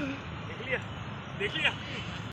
देख लिया। देख लिया।